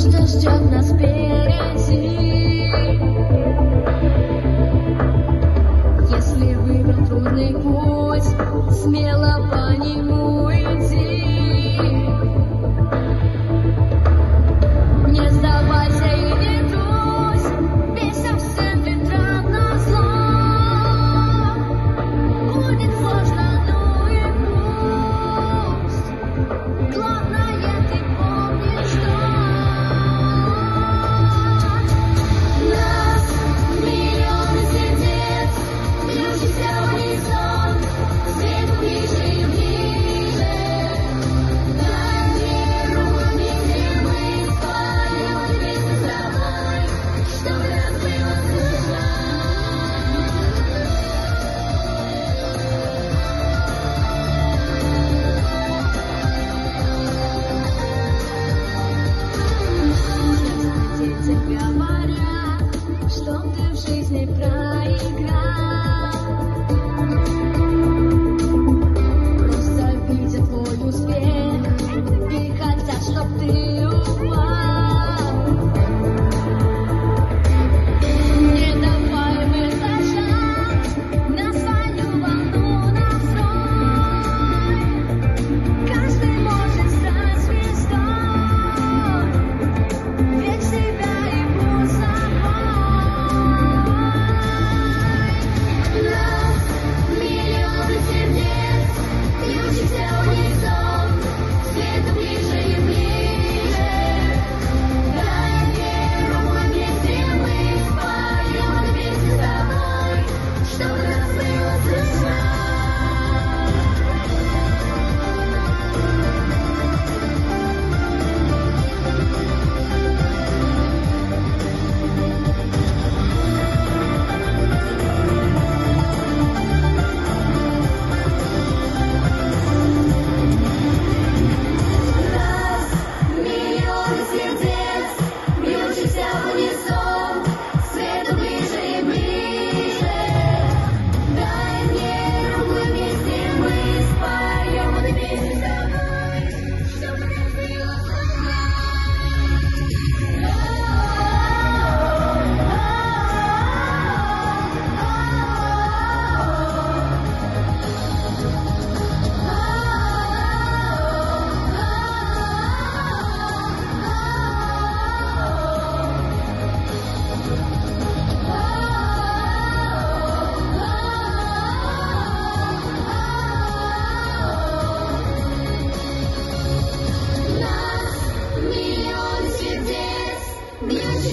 что ждет нас впереди. Если выбрал трудный путь, смело по нему crying, crying.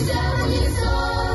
Jason me so.